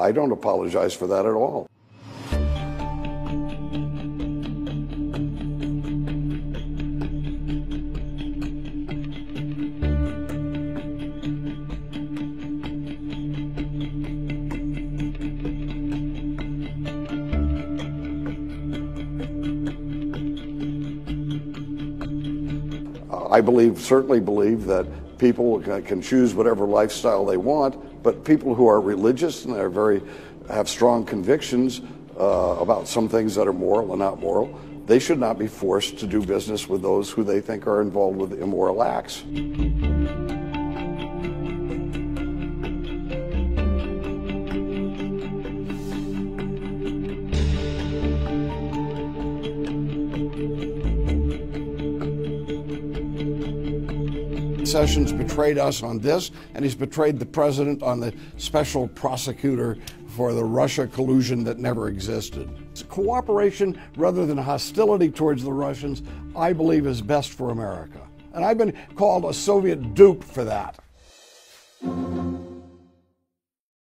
I don't apologize for that at all. I believe, certainly believe that people can choose whatever lifestyle they want, but people who are religious and are very have strong convictions uh, about some things that are moral and not moral, they should not be forced to do business with those who they think are involved with immoral acts. Sessions betrayed us on this, and he's betrayed the president on the special prosecutor for the Russia collusion that never existed. It's cooperation rather than hostility towards the Russians, I believe, is best for America. And I've been called a Soviet dupe for that.